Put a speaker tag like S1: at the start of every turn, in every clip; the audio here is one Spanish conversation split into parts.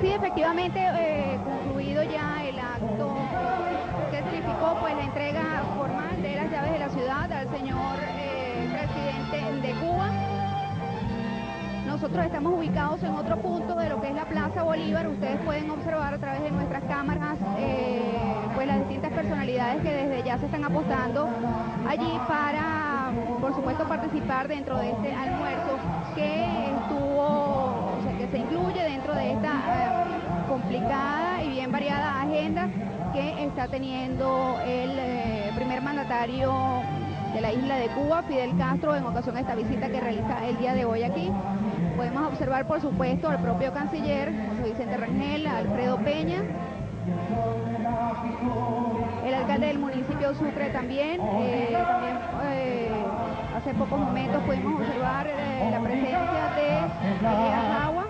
S1: Sí, efectivamente, eh, concluido ya el acto que significó pues la entrega formal de las llaves de la ciudad al señor eh, presidente de Cuba. Nosotros estamos ubicados en otro punto de lo que es la Plaza Bolívar. Ustedes pueden observar a través de nuestras cámaras eh, pues las distintas personalidades que desde ya se están apostando allí para, por supuesto, participar dentro de este almuerzo que estuvo, o sea, que se incluye dentro de esta eh, complicada y bien variada agenda que está teniendo el eh, primer mandatario de la isla de Cuba, Fidel Castro, en ocasión de esta visita que realiza el día de hoy aquí. Podemos observar, por supuesto, al propio canciller, José Vicente Rangel, Alfredo Peña, el alcalde del municipio Sucre también, eh, hace pocos momentos pudimos observar eh, la presencia de Agua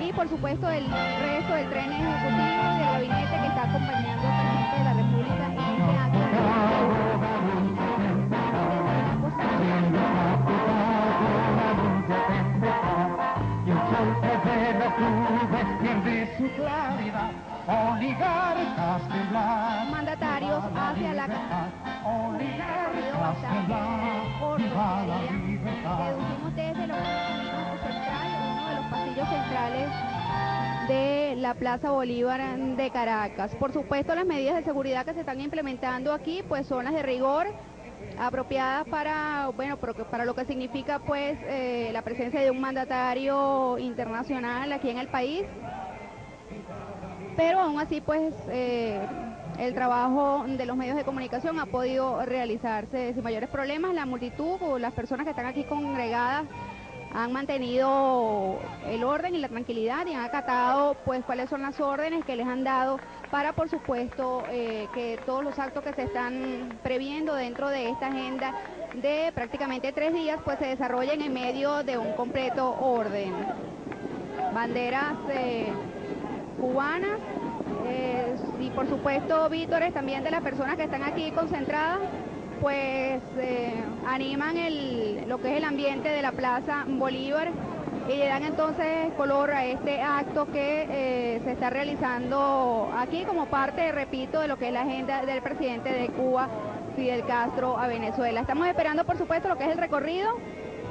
S1: y por supuesto el resto del tren ejecutivo y del gabinete que está acompañando al presidente de la República en este acto. Mandatarios hacia la
S2: la
S1: desde los uno de los pasillos centrales de la Plaza Bolívar de Caracas. Por supuesto, las medidas de seguridad que se están implementando aquí, pues son las de rigor, apropiadas para, bueno, para lo que significa, pues, eh, la presencia de un mandatario internacional aquí en el país. Pero aún así, pues, eh, el trabajo de los medios de comunicación ha podido realizarse sin mayores problemas. La multitud o las personas que están aquí congregadas han mantenido el orden y la tranquilidad y han acatado pues cuáles son las órdenes que les han dado para por supuesto eh, que todos los actos que se están previendo dentro de esta agenda de prácticamente tres días pues se desarrollen en medio de un completo orden. Banderas eh, cubanas y por supuesto vítores también de las personas que están aquí concentradas pues eh, animan el, lo que es el ambiente de la Plaza Bolívar y le dan entonces color a este acto que eh, se está realizando aquí como parte, repito, de lo que es la agenda del presidente de Cuba, Fidel Castro, a Venezuela. Estamos esperando, por supuesto, lo que es el recorrido.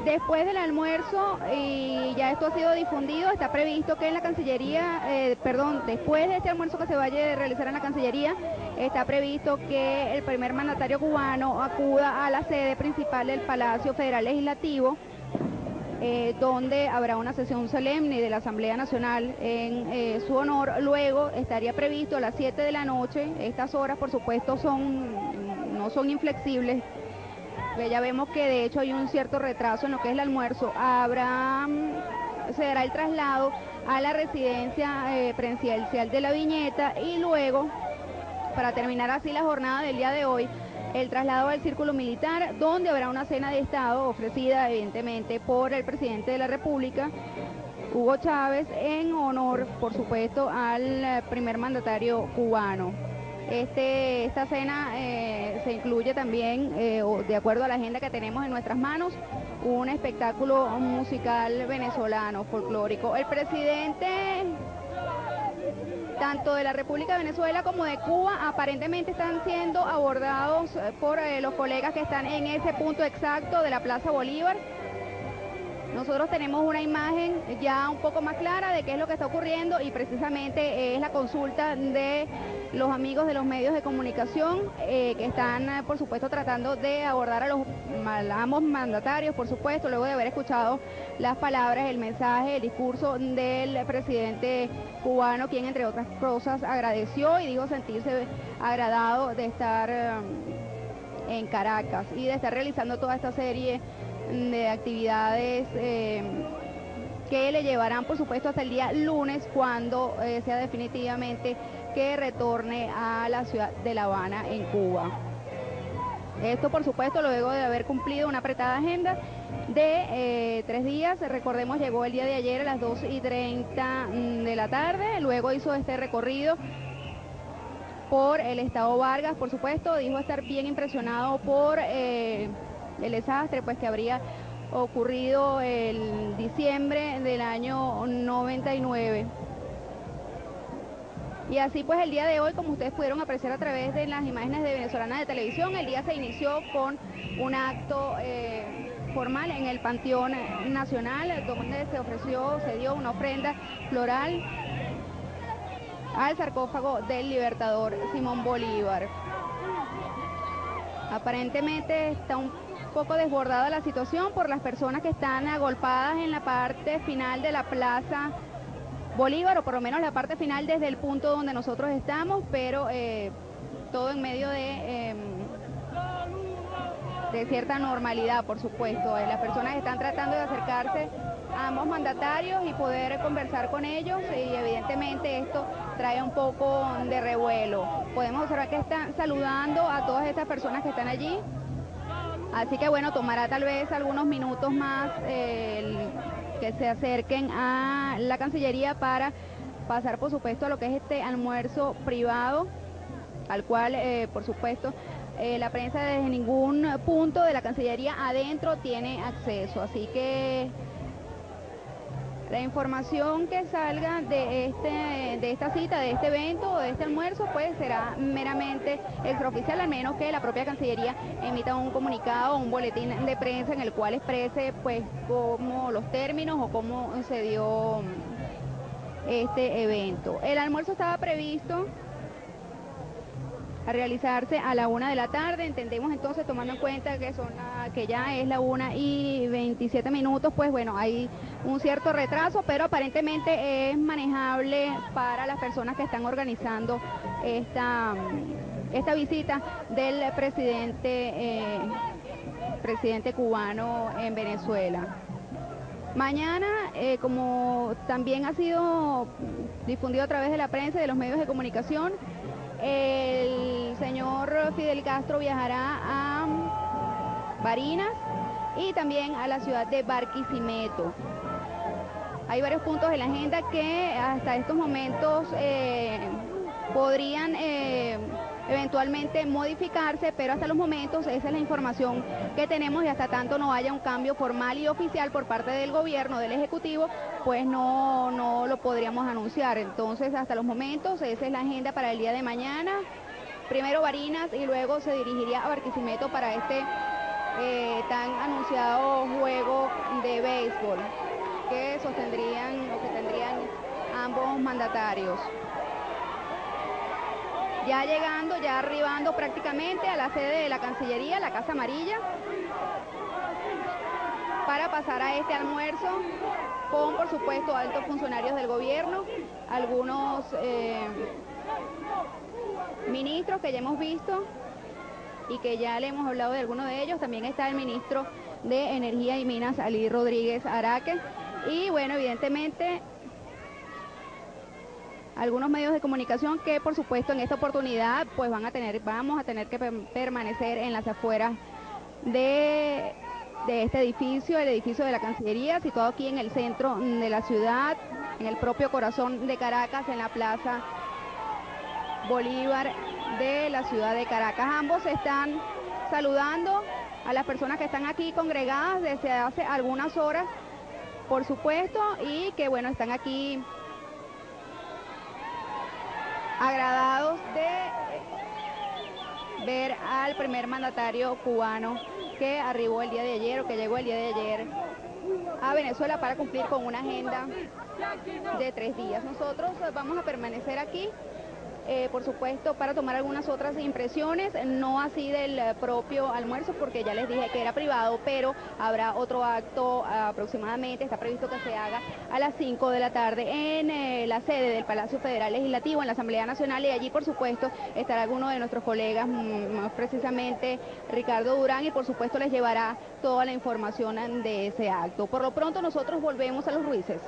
S1: Después del almuerzo, y ya esto ha sido difundido, está previsto que en la Cancillería, eh, perdón, después de este almuerzo que se vaya a realizar en la Cancillería, está previsto que el primer mandatario cubano acuda a la sede principal del Palacio Federal Legislativo, eh, donde habrá una sesión solemne de la Asamblea Nacional en eh, su honor. Luego estaría previsto a las 7 de la noche, estas horas por supuesto son, no son inflexibles, ya vemos que de hecho hay un cierto retraso en lo que es el almuerzo. Habrá, mm, se dará el traslado a la residencia eh, presidencial de la Viñeta y luego, para terminar así la jornada del día de hoy, el traslado al círculo militar, donde habrá una cena de Estado ofrecida evidentemente por el presidente de la República, Hugo Chávez, en honor, por supuesto, al eh, primer mandatario cubano. Este, esta cena eh, se incluye también, eh, de acuerdo a la agenda que tenemos en nuestras manos, un espectáculo musical venezolano, folclórico. El presidente tanto de la República de Venezuela como de Cuba aparentemente están siendo abordados eh, por los colegas que están en ese punto exacto de la Plaza Bolívar. Nosotros tenemos una imagen ya un poco más clara de qué es lo que está ocurriendo y precisamente es la consulta de los amigos de los medios de comunicación eh, que están, eh, por supuesto, tratando de abordar a los ambos mandatarios, por supuesto, luego de haber escuchado las palabras, el mensaje, el discurso del presidente cubano, quien, entre otras cosas, agradeció y dijo sentirse agradado de estar eh, en Caracas y de estar realizando toda esta serie de actividades que le llevarán, por supuesto, hasta el día lunes, cuando sea definitivamente que retorne a la ciudad de La Habana, en Cuba. Esto, por supuesto, luego de haber cumplido una apretada agenda de eh, tres días. Recordemos, llegó el día de ayer a las 2 y 30 mm, de la tarde, luego hizo este recorrido por el Estado Vargas, por supuesto, dijo estar bien impresionado por... eh, el desastre pues que habría ocurrido el diciembre del año 99. Y así pues el día de hoy, como ustedes pudieron apreciar a través de las imágenes de Venezolana de Televisión, el día se inició con un acto eh, formal en el Panteón Nacional, donde se ofreció, se dio una ofrenda floral al sarcófago del libertador Simón Bolívar. Aparentemente está un poco desbordada la situación por las personas que están agolpadas en la parte final de la plaza Bolívar, o por lo menos la parte final desde el punto donde nosotros estamos, pero eh, todo en medio de, em, de cierta normalidad, por supuesto. Eh, las personas están tratando de acercarse a ambos mandatarios y poder conversar con ellos y evidentemente esto trae un poco de revuelo. Podemos observar que están saludando a todas estas personas que están allí. Así que bueno, tomará tal vez algunos minutos más eh, que se acerquen a la Cancillería para pasar, por supuesto, a lo que es este almuerzo privado, al cual, eh, por supuesto, eh, la prensa desde ningún punto de la Cancillería adentro tiene acceso. Así que la información que salga de este de esta cita, de este evento o de este almuerzo, pues será meramente extraoficial, al menos que la propia Cancillería emita un comunicado o un boletín de prensa en el cual exprese pues cómo los términos o cómo se dio este evento. El almuerzo estaba previsto a realizarse a la una de la tarde. Entendemos entonces, tomando en cuenta que son que ya es la una y 27 minutos, pues bueno, hay un cierto retraso, pero aparentemente es manejable para las personas que están organizando esta, esta visita del presidente, eh, presidente cubano en Venezuela. Mañana, eh, como también ha sido difundido a través de la prensa y de los medios de comunicación, el señor Fidel Castro viajará a Barinas y también a la ciudad de Barquisimeto. Hay varios puntos en la agenda que hasta estos momentos eh, podrían eh, eventualmente modificarse, pero hasta los momentos esa es la información que tenemos y hasta tanto no haya un cambio formal y oficial por parte del gobierno, del Ejecutivo, pues no, no lo podríamos anunciar. Entonces, hasta los momentos esa es la agenda para el día de mañana. Primero Barinas y luego se dirigiría a Barquisimeto para este eh, tan anunciado juego de béisbol que sostendrían o que tendrían ambos mandatarios ya llegando, ya arribando prácticamente a la sede de la Cancillería, la Casa Amarilla, para pasar a este almuerzo con, por supuesto, altos funcionarios del gobierno, algunos eh, ministros que ya hemos visto y que ya le hemos hablado de algunos de ellos. También está el ministro de Energía y Minas, Ali Rodríguez Araque. Y bueno, evidentemente algunos medios de comunicación que por supuesto en esta oportunidad pues van a tener, vamos a tener que permanecer en las afueras de, de este edificio, el edificio de la Cancillería, situado aquí en el centro de la ciudad, en el propio corazón de Caracas, en la Plaza Bolívar de la ciudad de Caracas. Ambos están saludando a las personas que están aquí congregadas desde hace algunas horas, por supuesto, y que bueno, están aquí agradados de ver al primer mandatario cubano que arribó el día de ayer o que llegó el día de ayer a Venezuela para cumplir con una agenda de tres días. Nosotros vamos a permanecer aquí eh, por supuesto, para tomar algunas otras impresiones, no así del propio almuerzo, porque ya les dije que era privado, pero habrá otro acto aproximadamente, está previsto que se haga a las 5 de la tarde en eh, la sede del Palacio Federal Legislativo, en la Asamblea Nacional, y allí, por supuesto, estará alguno de nuestros colegas, mm, más precisamente Ricardo Durán, y por supuesto les llevará toda la información de ese acto. Por lo pronto, nosotros volvemos a los Ruices.